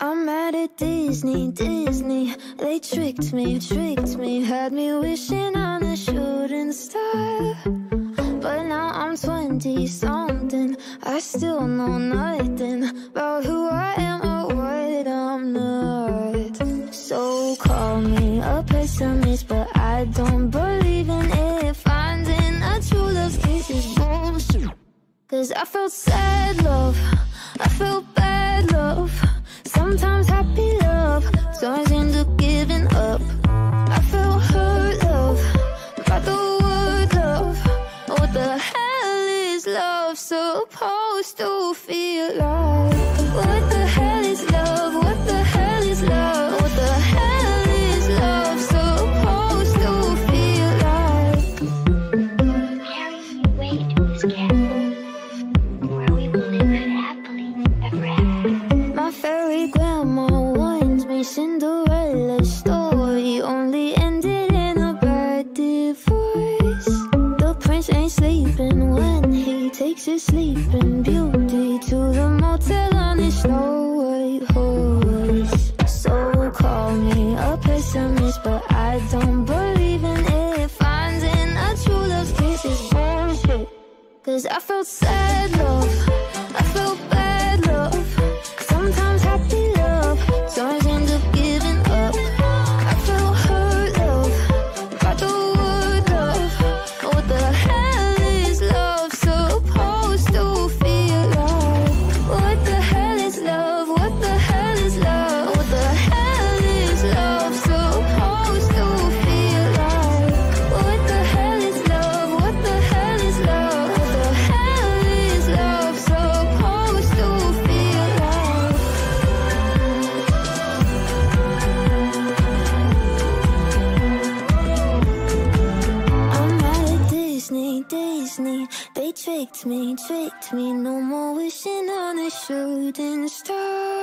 I'm mad at Disney, Disney. They tricked me, tricked me, had me wishing on a shooting star. But now I'm 20 something. I still know nothing about who I am or what I'm not. So call me a pessimist, but I don't believe in it. Finding a true love's kiss is bullshit. Cause I felt sad love, supposed to feel like? What the hell is love? What the hell is love? What the hell is love supposed to feel like? Weight of this where we will live happily ever after. My fairy grandma warns me Cinderella's story only ended in a bad divorce. The prince ain't sleeping when his sleeping beauty to the motel on his snow white horse. So call me a pessimist, but I don't believe in it. Finding a true love's kiss is bullshit. Cause I felt sad love, I felt bad Disney. They tricked me, tricked me. No more wishing on a shooting star.